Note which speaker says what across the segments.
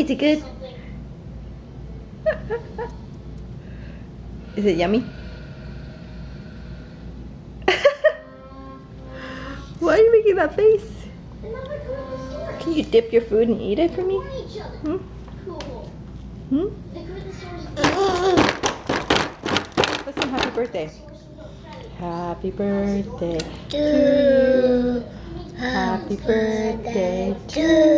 Speaker 1: Is it good? Is it yummy? Why are you making that face? Can you dip your food and eat it for me? Hmm? Hmm? Let's happy birthday. Happy birthday to you. Happy birthday to.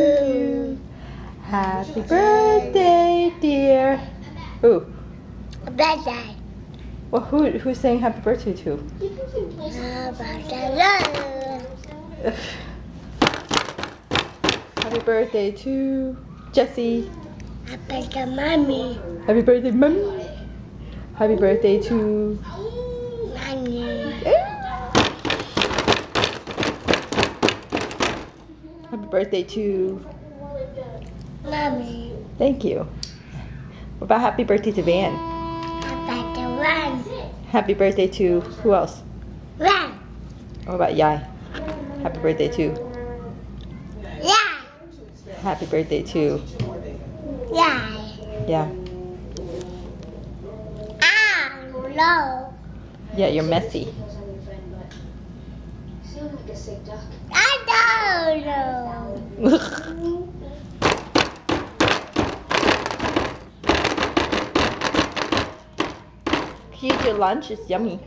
Speaker 1: Happy birthday, dear. Who?
Speaker 2: Birthday.
Speaker 1: Well, who who's saying happy birthday to? Happy birthday to Jesse.
Speaker 2: Happy birthday, mommy.
Speaker 1: Happy birthday, mommy. Happy birthday to.
Speaker 2: Mommy.
Speaker 1: Happy birthday to.
Speaker 2: Mommy.
Speaker 1: Thank you. What about happy birthday to Van?
Speaker 2: Happy to run.
Speaker 1: Happy birthday to who else?
Speaker 2: Run.
Speaker 1: What about Yai? Happy birthday to.
Speaker 2: Yeah.
Speaker 1: Happy birthday to.
Speaker 2: Yeah.
Speaker 1: Yeah.
Speaker 2: Ah, no.
Speaker 1: Yeah, you're messy.
Speaker 2: I don't know.
Speaker 1: Eat your lunch? It's yummy.